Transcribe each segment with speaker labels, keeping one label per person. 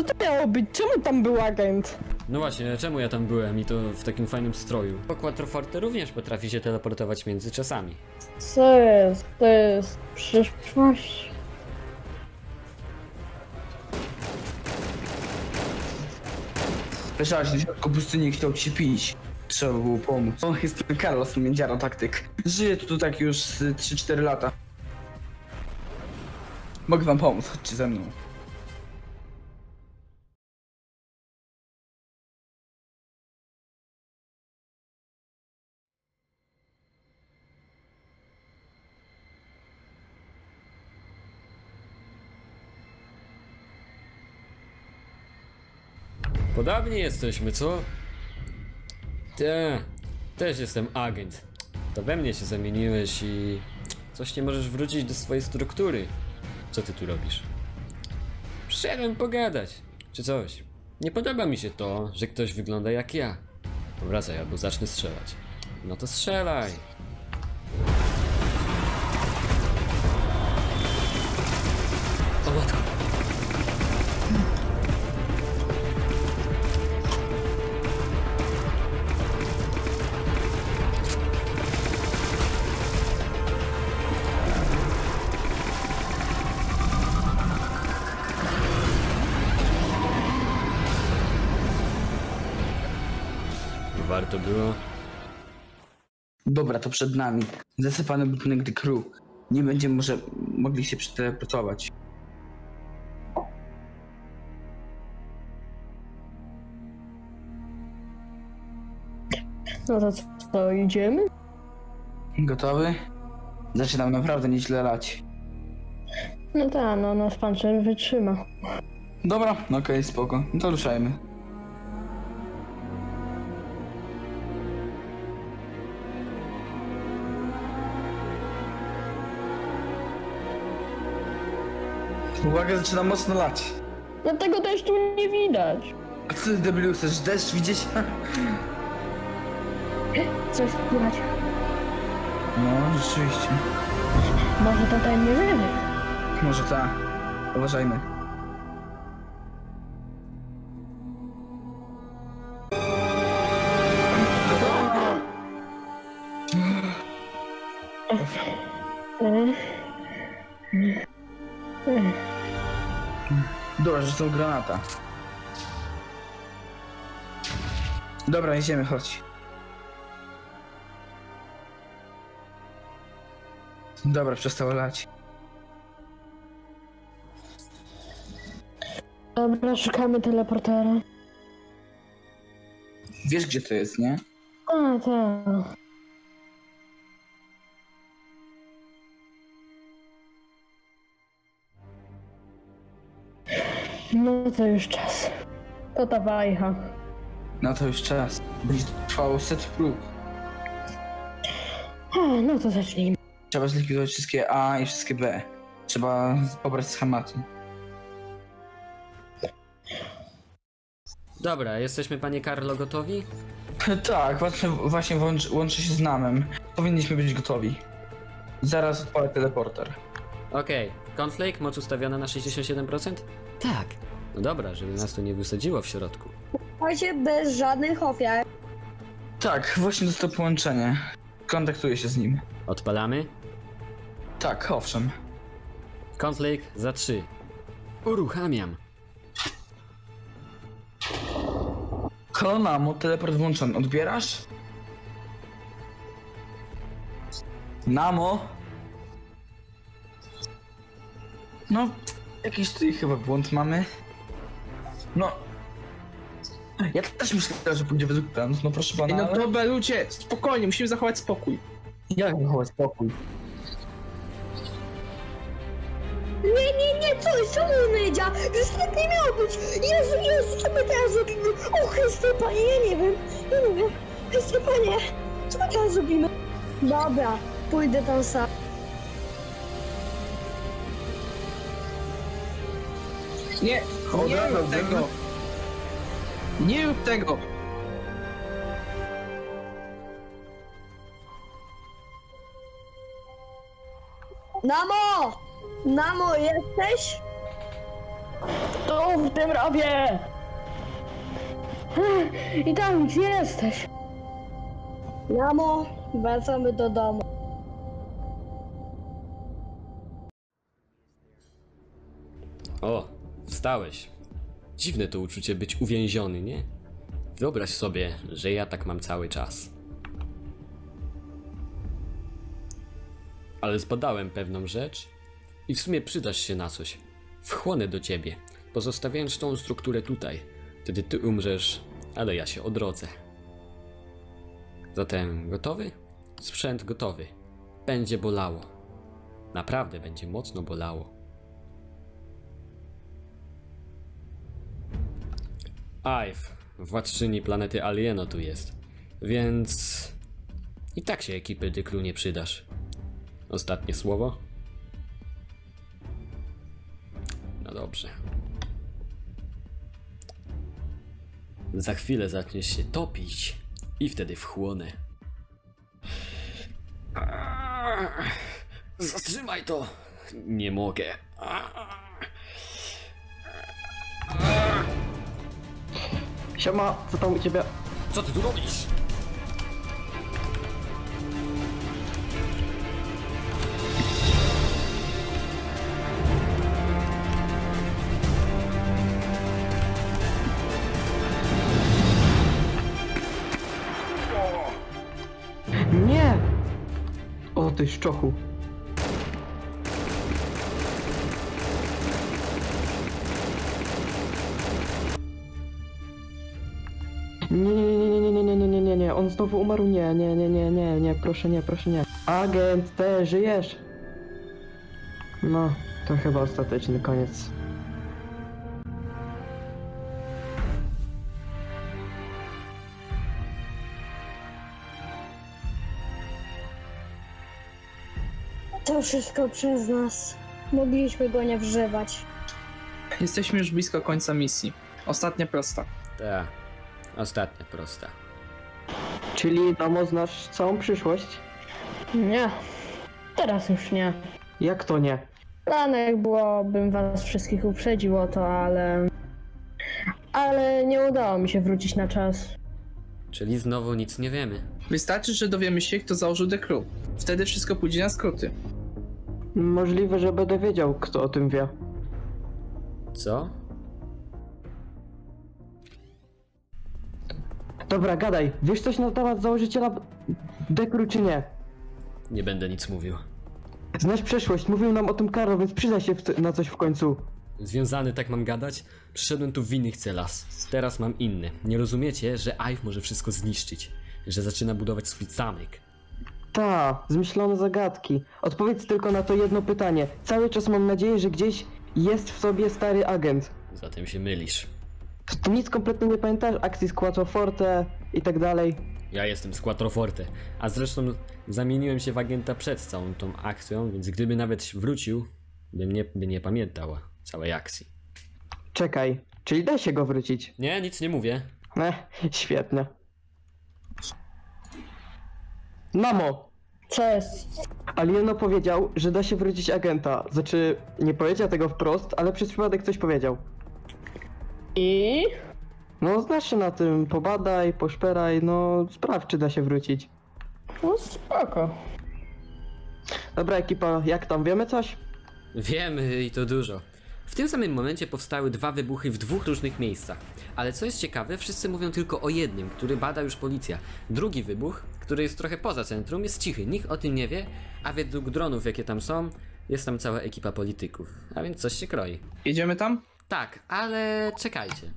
Speaker 1: Co to miało być? Czemu tam był agent?
Speaker 2: No właśnie, czemu ja tam byłem i to w takim fajnym stroju? Bo Quattroforte również potrafi się teleportować między czasami.
Speaker 1: Co jest? To jest przyszłość.
Speaker 3: Leżałeś na środku pustyni, chciał ci pić. Trzeba było pomóc. O, jestem Carlos, międziara taktyk. Żyję tu tak już z 3-4 lata. Mogę wam pomóc, chodźcie ze mną.
Speaker 2: Podobnie jesteśmy, co? Te, też jestem agent. To we mnie się zamieniłeś i coś nie możesz wrócić do swojej struktury. Co ty tu robisz? Przyszedłem pogadać, czy coś. Nie podoba mi się to, że ktoś wygląda jak ja. Wracaj albo zacznę strzelać. No to strzelaj. Warto było.
Speaker 3: Dobra, to przed nami. Zasypany budynek The Crew. Nie będziemy może mogli się przeteleportować.
Speaker 1: No to co, idziemy?
Speaker 3: Gotowy? Zaczynam naprawdę nieźle lać.
Speaker 1: No tak, no nasz pancer wytrzyma.
Speaker 3: Dobra, no okej, spoko. No to ruszajmy. Uwaga, zaczyna mocno lać.
Speaker 1: No tego też tu nie widać.
Speaker 3: A co ty debilu, chcesz deszcz widzieć?
Speaker 1: Coś słychać.
Speaker 3: No, rzeczywiście.
Speaker 1: Może to ten nie żywy.
Speaker 3: Może tak. Uważajmy. Dobra, że są granata. Dobra, jedziemy, chodź. Dobra, przestało lać.
Speaker 1: Dobra, szukamy teleportera.
Speaker 3: Wiesz, gdzie to jest, nie?
Speaker 1: A, tak. No to już czas. To ta wajcha.
Speaker 3: No to już czas. Będzie trwało set prób.
Speaker 1: A, no to zacznijmy.
Speaker 3: Trzeba zlikwidować wszystkie A i wszystkie B. Trzeba pobrać schematy.
Speaker 2: Dobra, jesteśmy panie Carlo gotowi?
Speaker 3: Tak, właśnie, właśnie łączy, łączy się z namem. Powinniśmy być gotowi. Zaraz odpalę teleporter.
Speaker 2: Okej, Conflake, moc ustawiona na 67%? Tak. No dobra, żeby nas tu nie wysadziło w środku.
Speaker 4: Słuchajcie, bez żadnych ofiar.
Speaker 3: Tak, właśnie dostał połączenie. Kontaktuję się z nim.
Speaker 2: Odpalamy?
Speaker 3: Tak, owszem.
Speaker 2: Conflake za 3. Uruchamiam.
Speaker 3: Kolonamo, teleport włączony. Odbierasz? Namo? No, jakiś tutaj chyba błąd mamy. No. Ja też myślę, że pójdzie według planu, no proszę pana.
Speaker 5: Ej, no
Speaker 3: ale-
Speaker 5: dobra, ludzie, spokojnie, musimy zachować spokój.
Speaker 3: Jak zachować spokój?
Speaker 4: Nie, nie, nie, co jest? Czemu on jedzie? Przecież tak nie miało być. Jezu, Jezu, co my teraz zrobimy? O, Chryste, Panie, ja nie wiem. Ja nie wiem. Chryste, Panie, co my teraz zrobimy? Dobra, pójdę tam sam.
Speaker 5: Nie, nie rób tego. Nie rób tego.
Speaker 4: Namo! Namo, jesteś?
Speaker 1: Tu, w tym! Ech, I tam, gdzie jesteś?
Speaker 4: Mamo, wracamy do domu.
Speaker 2: O, wstałeś. Dziwne to uczucie być uwięziony, nie? Wyobraź sobie, że ja tak mam cały czas. Ale zbadałem pewną rzecz i w sumie przydasz się na coś. Wchłonę do ciebie, pozostawiając tą strukturę tutaj. Wtedy ty umrzesz, ale ja się odrodzę. Zatem gotowy? Sprzęt gotowy. Będzie bolało. Naprawdę będzie mocno bolało. Ive, władczyni planety Alieno tu jest. Więc... I tak się ekipy Dyklu nie przydasz. Ostatnie słowo? No dobrze. Za chwilę zaczniesz się topić i wtedy wchłonę. Zatrzymaj to! Nie mogę.
Speaker 6: Siema, co tam u ciebie?
Speaker 2: Co ty tu robisz?
Speaker 6: Nie! O ty szczochu. Znowu umarł? Nie, nie, nie, nie, nie, nie, proszę nie, proszę nie. Agent, ty żyjesz? No, to chyba ostateczny koniec.
Speaker 4: To wszystko przez nas. Mogliśmy go nie wżywać.
Speaker 5: Jesteśmy już blisko końca misji. Ostatnia prosta.
Speaker 2: Ta. Ostatnia prosta.
Speaker 6: Czyli Namo znasz całą przyszłość?
Speaker 1: Nie. Teraz już nie.
Speaker 6: Jak to nie?
Speaker 1: Planek było, bym was wszystkich uprzedził o to, ale... Ale nie udało mi się wrócić na czas.
Speaker 2: Czyli znowu nic nie wiemy.
Speaker 5: Wystarczy, że dowiemy się, kto założył The Crew. Wtedy wszystko pójdzie na skróty.
Speaker 6: Możliwe, że będę wiedział, kto o tym wie.
Speaker 2: Co?
Speaker 6: Dobra, gadaj. Wiesz coś na temat założyciela Dekru czy nie?
Speaker 2: Nie będę nic mówił.
Speaker 6: Znasz przeszłość, mówił nam o tym Karol, więc przyznaj się na coś w końcu.
Speaker 2: Związany tak mam gadać? Przyszedłem tu w innych celach. Teraz mam inny. Nie rozumiecie, że Ive może wszystko zniszczyć. Że zaczyna budować swój zamek.
Speaker 6: Ta, zmyślone zagadki. Odpowiedz tylko na to jedno pytanie. Cały czas mam nadzieję, że gdzieś jest w sobie stary agent.
Speaker 2: Zatem się mylisz.
Speaker 6: Nic kompletnie nie pamiętasz? Akcji z Quattro Forte i tak dalej.
Speaker 2: Ja jestem z Quattroforte, a zresztą zamieniłem się w agenta przed całą tą akcją, więc gdyby nawet wrócił, bym nie, by nie pamiętał całej akcji.
Speaker 6: Czekaj, czyli da się go wrócić.
Speaker 2: Nie, nic nie mówię.
Speaker 6: Eh, świetnie. Mamo,
Speaker 1: jest?
Speaker 6: Alieno powiedział, że da się wrócić agenta. Znaczy, nie powiedział tego wprost, ale przez przypadek coś powiedział.
Speaker 1: I?
Speaker 6: No, znasz się na tym, pobadaj, poszperaj, no sprawdź, czy da się wrócić.
Speaker 1: No spoko.
Speaker 6: Dobra, ekipa, jak tam, wiemy coś?
Speaker 2: Wiemy i to dużo. W tym samym momencie powstały dwa wybuchy w dwóch różnych miejscach. Ale co jest ciekawe, wszyscy mówią tylko o jednym, który bada już policja. Drugi wybuch, który jest trochę poza centrum, jest cichy, nikt o tym nie wie, a według dronów, jakie tam są, jest tam cała ekipa polityków. A więc coś się kroi.
Speaker 5: Jedziemy tam?
Speaker 2: Tak, ale czekajcie.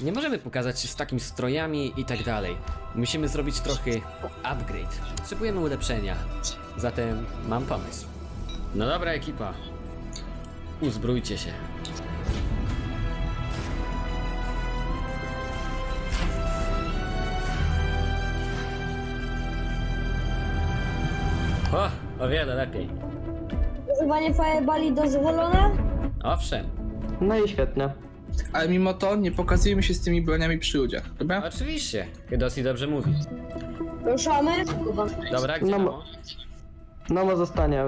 Speaker 2: Nie możemy pokazać się z takimi strojami i tak dalej. Musimy zrobić trochę upgrade. Potrzebujemy ulepszenia. Zatem mam pomysł. No dobra ekipa. Uzbrójcie się. O, o wiele lepiej.
Speaker 4: Używanie firebali dozwolone?
Speaker 2: Owszem,
Speaker 6: no i świetnie.
Speaker 5: Ale mimo to nie pokazujemy się z tymi broniami przy ludziach, dobra?
Speaker 2: Oczywiście. Dosyć dobrze mówi.
Speaker 4: Ruszamy?
Speaker 2: Dobra, gdzie
Speaker 6: No, Namo? no zostanie.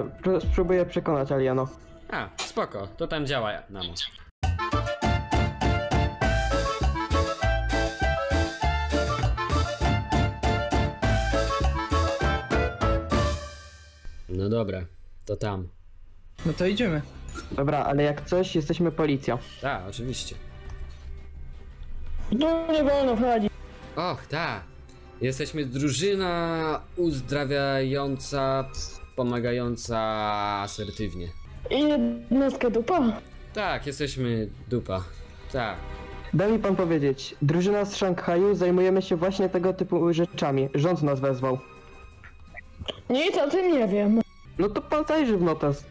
Speaker 6: Spróbuję przekonać Alieno.
Speaker 2: A, spoko, to tam działa Namo. No dobra, to tam.
Speaker 5: No to idziemy.
Speaker 6: Dobra, ale jak coś, jesteśmy policja.
Speaker 2: Tak, oczywiście.
Speaker 1: No nie wolno wchodzić.
Speaker 2: Och, tak. Jesteśmy drużyna uzdrawiająca, pomagająca asertywnie.
Speaker 1: I jednostka dupa.
Speaker 2: Tak, jesteśmy dupa. Tak.
Speaker 6: Da mi pan powiedzieć, drużyna z Szanghaju zajmujemy się właśnie tego typu rzeczami. Rząd nas wezwał.
Speaker 1: Nic o tym nie wiem.
Speaker 6: No to pan zajrzy w notas.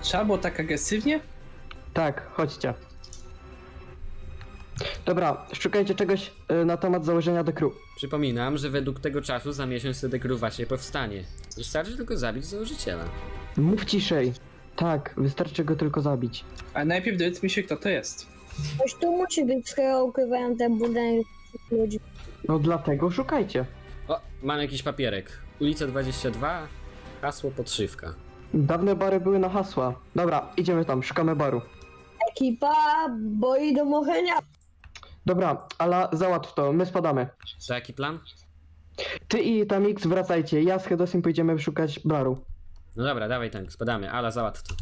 Speaker 5: Trzeba było tak agresywnie?
Speaker 6: Tak, chodźcie. Dobra, szukajcie czegoś y, na temat założenia do crew.
Speaker 2: Przypominam, że według tego czasu za miesiąc Sedekru właśnie powstanie. Wystarczy tylko zabić założyciela.
Speaker 6: Mów ciszej. Tak, wystarczy go tylko zabić.
Speaker 5: Ale najpierw dowiedz mi się, kto to jest.
Speaker 4: Ktoś tu musi być, skoro ukrywają te budynki ludzi.
Speaker 6: No dlatego szukajcie.
Speaker 2: O, mam jakiś papierek. Ulica 22, hasło podszywka.
Speaker 6: Dawne bary były na hasła. Dobra, idziemy tam, szukamy baru.
Speaker 4: Ekipa boi do mochenia.
Speaker 6: Dobra, ale załatw to, my spadamy.
Speaker 2: To jaki plan?
Speaker 6: Ty i Tamix wracajcie, ja z Hedosim pójdziemy szukać baru.
Speaker 2: No dobra, dawaj tank, spadamy, ale załatw to.